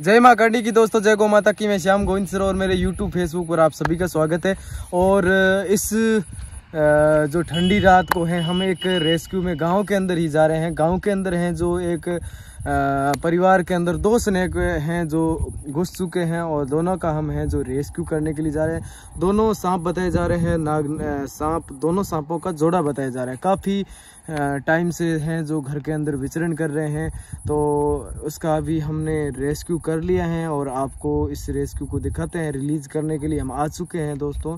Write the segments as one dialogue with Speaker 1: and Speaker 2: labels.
Speaker 1: जय माँ कंडी की दोस्तों, जय गो माता की। मैं श्याम गोविंद सर और मेरे YouTube, Facebook पर आप सभी का स्वागत है। और इस जो ठंडी रात को है, हम एक रेस्क्यू में गाँव के अंदर ही जा रहे हैं। गाँव के अंदर हैं जो एक परिवार के अंदर दो स्नेक हैं जो घुस चुके हैं और दोनों का हम हैं जो रेस्क्यू करने के लिए जा रहे हैं। दोनों सांप बताए जा रहे हैं, नाग सांप, दोनों सांपों का जोड़ा बताया जा रहा है। काफ़ी टाइम से हैं जो घर के अंदर विचरण कर रहे हैं तो उसका अभी हमने रेस्क्यू कर लिया है और आपको इस रेस्क्यू को दिखाते हैं, रिलीज़ करने के लिए हम आ चुके हैं दोस्तों।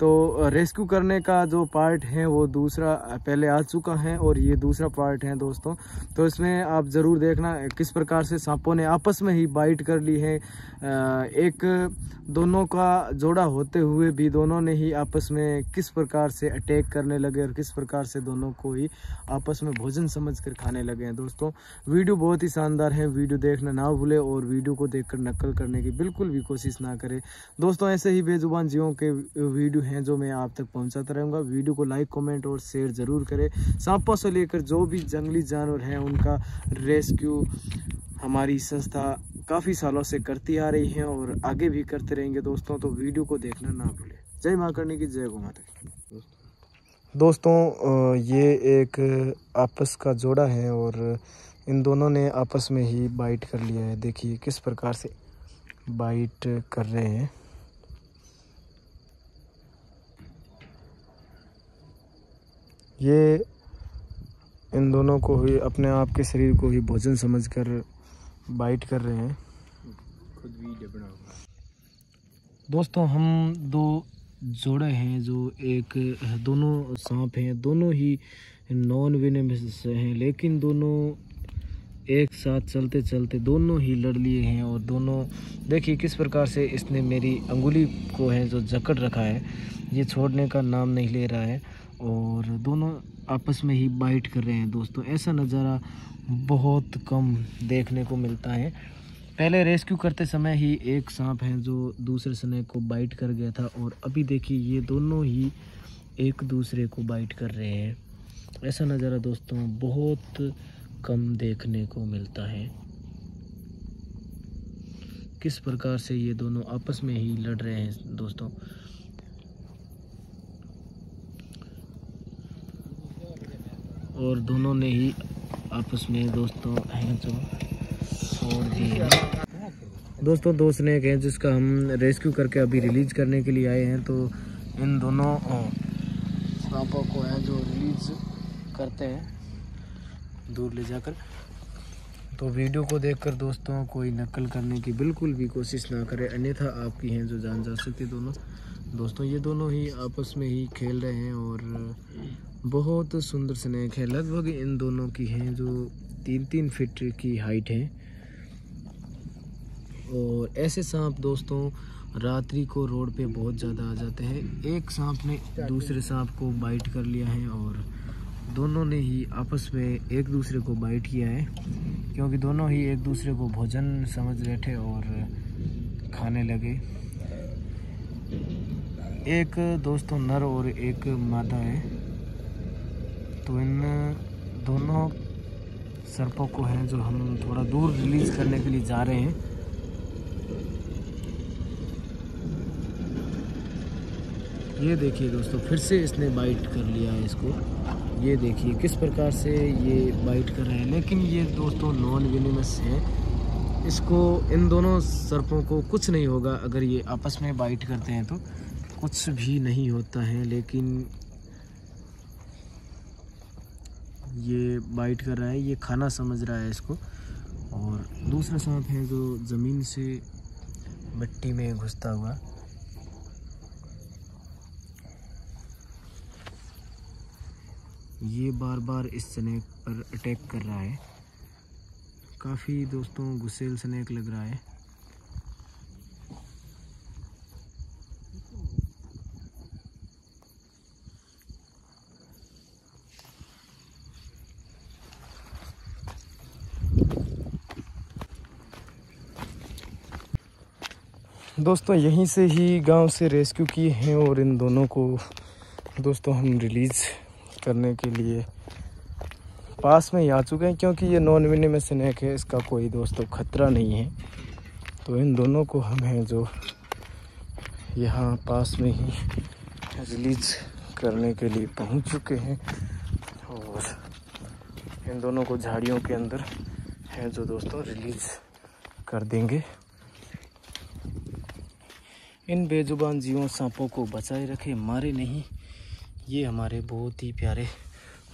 Speaker 1: तो रेस्क्यू करने का जो पार्ट है, वो दूसरा पहले आ चुका है और ये दूसरा पार्ट है दोस्तों। तो इसमें आप ज़रूर देखना किस प्रकार से सांपों ने आपस में ही बाइट कर ली है। एक, दोनों का जोड़ा होते हुए भी दोनों ने ही आपस में किस प्रकार से अटैक करने लगे और किस प्रकार से दोनों को ही आपस में भोजन समझ कर खाने लगे हैं दोस्तों। वीडियो बहुत ही शानदार है, वीडियो देखना ना भूले और वीडियो को देखकर नकल करने की बिल्कुल भी कोशिश ना करें। दोस्तों, ऐसे ही बेजुबान जीवों के वीडियो हैं जो मैं आप तक पहुंचाता रहूँगा। वीडियो को लाइक कॉमेंट और शेयर ज़रूर करें। सांपों से लेकर जो भी जंगली जानवर हैं, उनका रेस्क्यू हमारी संस्था काफ़ी सालों से करती आ रही है और आगे भी करते रहेंगे। दोस्तों तो वीडियो को देखना ना भूलें। जय माँ करने की, जय गो माता दोस्तों ये एक आपस का जोड़ा है और इन दोनों ने आपस में ही बाइट कर लिया है। देखिए, किस प्रकार से बाइट कर रहे हैं। ये इन दोनों को ही अपने आप के शरीर को ही भोजन समझकर बाइट कर रहे हैं। खुद वीडियो दोस्तों हम दो जोड़े हैं जो एक दोनों सांप हैं। दोनों ही नॉन विनेमस हैं लेकिन दोनों एक साथ चलते चलते दोनों ही लड़ लिए हैं और दोनों देखिए किस प्रकार से इसने मेरी अंगुली को है जो जकड़ रखा है ये छोड़ने का नाम नहीं ले रहा है। और दोनों आपस में ही बाइट कर रहे हैं दोस्तों। ऐसा नज़ारा बहुत कम देखने को मिलता है। पहले रेस्क्यू करते समय ही एक सांप है जो दूसरे स्नेक को बाइट कर गया था और अभी देखिए ये दोनों ही एक दूसरे को बाइट कर रहे हैं। ऐसा नज़ारा दोस्तों बहुत कम देखने को मिलता है। किस प्रकार से ये दोनों आपस में ही लड़ रहे हैं दोस्तों? और दोनों ने ही आपस में दोस्तों छोड़ दिए दोस्तों दो स्नैक हैं जिसका हम रेस्क्यू करके अभी रिलीज़ करने के लिए आए हैं। तो इन दोनों सांपों को हैं जो रिलीज़ करते हैं, दूर ले जाकर। तो वीडियो को देखकर दोस्तों, कोई नकल करने की बिल्कुल भी कोशिश ना करें। अन्यथा आपकी हैं जो जान जा सकती दोनों। दोस्तों, ये दोनों ही आपस में ही खेल रहे हैं और बहुत सुंदर स्नैक है। लगभग इन दोनों की हैं जो तीन तीन फिट की हाइट है। और ऐसे सांप दोस्तों, रात्रि को रोड पे बहुत ज़्यादा आ जाते हैं। एक सांप ने दूसरे सांप को बाइट कर लिया है और दोनों ने ही आपस में एक दूसरे को बाइट किया है। क्योंकि दोनों ही एक दूसरे को भोजन समझ थे और खाने लगे। एक दोस्तों नर और एक मादा है। तो इन दोनों सर्पों को हैं जो हम थोड़ा दूर रिलीज़ करने के लिए जा रहे हैं। ये देखिए दोस्तों, फिर से इसने बाइट कर लिया है इसको। ये देखिए किस प्रकार से ये बाइट कर रहे हैं। लेकिन ये दोस्तों नॉन विनिमस है। इसको, इन दोनों सर्पों को कुछ नहीं होगा अगर ये आपस में बाइट करते हैं तो। कुछ भी नहीं होता है, लेकिन ये बाइट कर रहा है, ये खाना समझ रहा है इसको। और दूसरा सांप है जो ज़मीन से मिट्टी में घुसता हुआ। ये बार बार इस स्नैक पर अटैक कर रहा है। काफ़ी दोस्तों गुस्सेल स्नैक लग रहा है। दोस्तों, यहीं से ही गाँव से रेस्क्यू किए हैं और इन दोनों को दोस्तों हम रिलीज़ करने के लिए पास में ही आ चुके हैं क्योंकि ये नॉन विनी में स्नैक है, इसका कोई दोस्तों ख़तरा नहीं है। तो इन दोनों को हम हैं जो यहाँ पास में ही रिलीज़ करने के लिए पहुँच चुके हैं और इन दोनों को झाड़ियों के अंदर है जो दोस्तों रिलीज़ कर देंगे। इन बेजुबान जीवों सांपों को बचाए रखे, मारे नहीं। ये हमारे बहुत ही प्यारे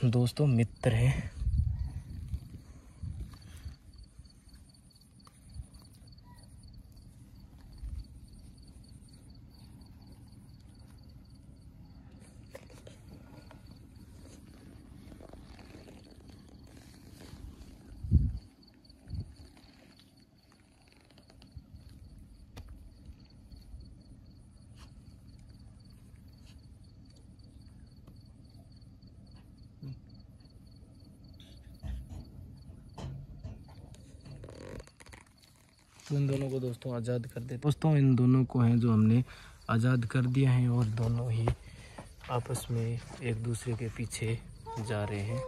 Speaker 1: दोस्तों, मित्र हैं। तो इन दोनों को दोस्तों आज़ाद कर दे दोस्तों, इन दोनों को हैं जो हमने आज़ाद कर दिया है और दोनों ही आपस में एक दूसरे के पीछे जा रहे हैं।